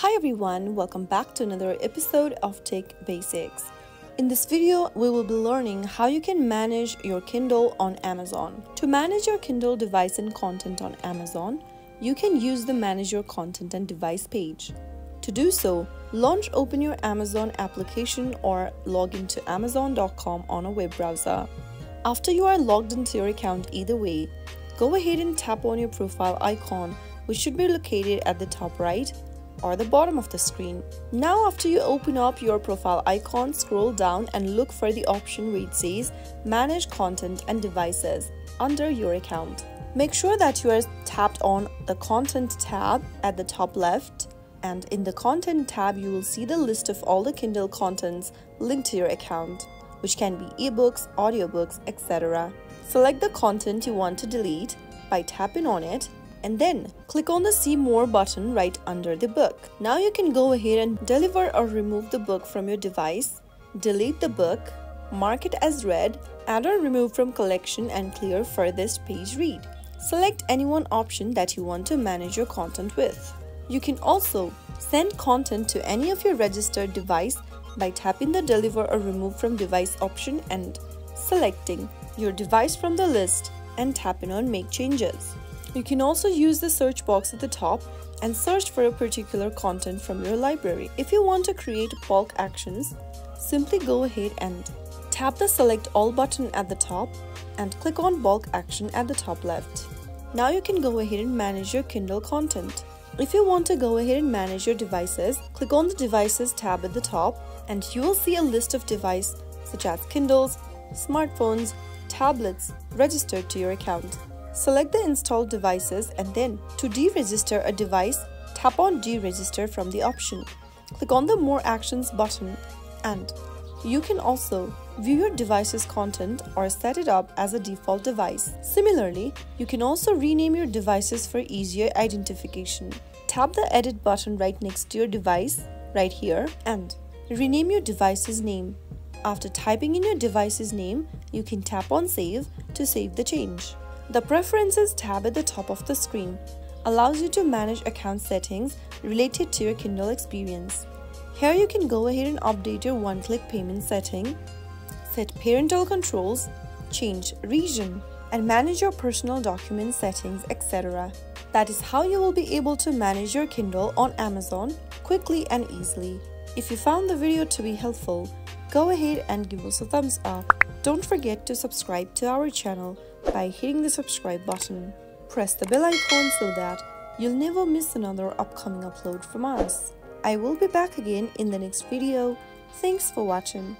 Hi everyone, welcome back to another episode of Tech Basics. In this video, we will be learning how you can manage your Kindle on Amazon. To manage your Kindle device and content on Amazon, you can use the Manage Your Content and Device page. To do so, launch open your Amazon application or log into amazon.com on a web browser. After you are logged into your account either way, go ahead and tap on your profile icon which should be located at the top right or the bottom of the screen. Now after you open up your profile icon, scroll down and look for the option where it says Manage Content and Devices under your account. Make sure that you are tapped on the Content tab at the top left and in the Content tab you will see the list of all the Kindle contents linked to your account, which can be ebooks, audiobooks, etc. Select the content you want to delete by tapping on it and then click on the see more button right under the book. Now you can go ahead and deliver or remove the book from your device, delete the book, mark it as read, add or remove from collection and clear furthest page read. Select any one option that you want to manage your content with. You can also send content to any of your registered device by tapping the deliver or remove from device option and selecting your device from the list and tapping on make changes. You can also use the search box at the top and search for a particular content from your library. If you want to create bulk actions, simply go ahead and tap the select all button at the top and click on bulk action at the top left. Now you can go ahead and manage your Kindle content. If you want to go ahead and manage your devices, click on the devices tab at the top and you will see a list of devices such as Kindles, smartphones, tablets registered to your account. Select the installed devices and then to deregister a device, tap on deregister from the option. Click on the more actions button and you can also view your device's content or set it up as a default device. Similarly, you can also rename your devices for easier identification. Tap the edit button right next to your device, right here, and rename your device's name. After typing in your device's name, you can tap on save to save the change. The Preferences tab at the top of the screen allows you to manage account settings related to your Kindle experience. Here you can go ahead and update your one-click payment setting, set parental controls, change region, and manage your personal document settings, etc. That is how you will be able to manage your Kindle on Amazon quickly and easily. If you found the video to be helpful, go ahead and give us a thumbs up. Don't forget to subscribe to our channel by hitting the subscribe button. Press the bell icon so that you'll never miss another upcoming upload from us. I will be back again in the next video. Thanks for watching.